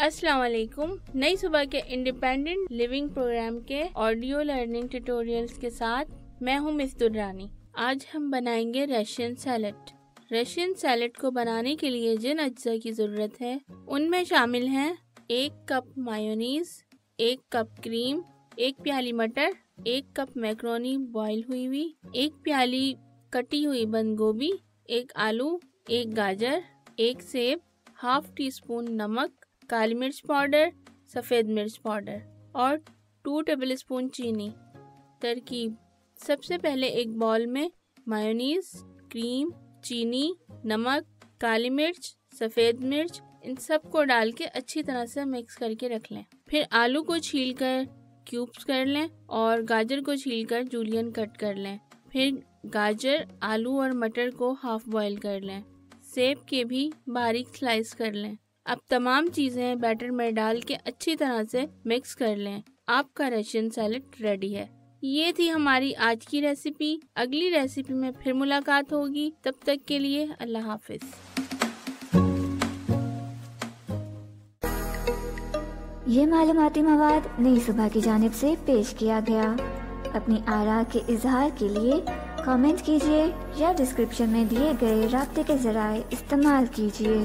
अस्सलाम नई सुबह के इंडिपेंडेंट लिविंग प्रोग्राम के ऑडियो लर्निंग ट्यूटोरियल्स के साथ मैं हूँ मिस दुर्रानी। आज हम बनाएँगे रशियन सैलड। रशियन सैलड को बनाने के लिए जिन अज्जा की ज़रूरत है, उनमें शामिल हैं एक कप मायोनीज, एक कप क्रीम, एक प्याली मटर, एक कप मैक्रोनी बॉईल हुई हुई, एक प्याली कटी हुई बंद गोभी, एक आलू, एक गाजर, एक सेब, हाफ़ टी स्पून नमक काली मिर्च पाउडर, सफ़ेद मिर्च पाउडर और टू टेबल स्पून चीनी। तरकीब। सबसे पहले एक बॉल में मायोनीज क्रीम चीनी, नमक, काली मिर्च, सफ़ेद मिर्च, इन सबको डाल के अच्छी तरह से मिक्स करके रख लें। फिर आलू को छील कर क्यूब्स कर लें और गाजर को छील कर जूलियन कट कर लें। फिर गाजर, आलू और मटर को हाफ़ बॉईल कर लें। सेब के भी बारीक स्लाइस कर लें। अब तमाम चीज़ें बैटर में डाल के अच्छी तरह से मिक्स कर लें। आपका रशियन सैलड रेडी है। ये थी हमारी आज की रेसिपी अगली रेसिपी में फिर मुलाकात होगी। तब तक के लिए अल्लाह हाफिज। ये मालूमती मवाद नई सुबह की जानब से पेश किया गया। अपनी आरा के इजहार के लिए कमेंट कीजिए या डिस्क्रिप्शन में दिए गए रबते के जराये इस्तेमाल कीजिए।